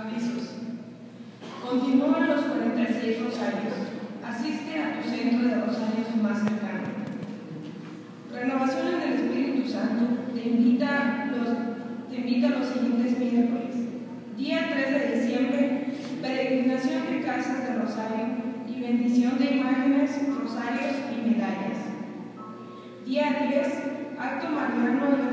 Avisos. Continúan los 46 rosarios. Asiste a tu centro de rosarios más cercano. Renovación en el Espíritu Santo te invita los, te invita los siguientes miércoles. Día 3 de diciembre, peregrinación de casas de rosario y bendición de imágenes, rosarios y medallas. Día 10, acto mariano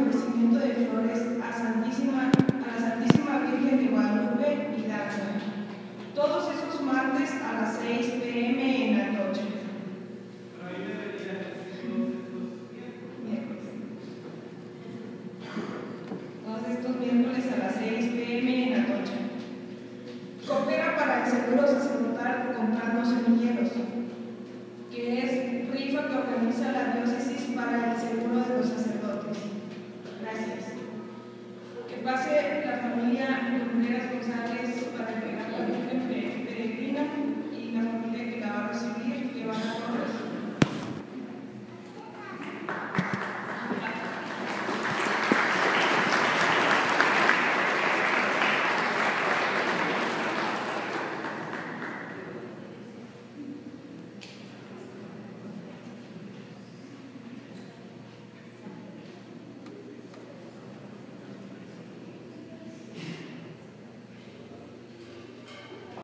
pase la familia Lumbreras González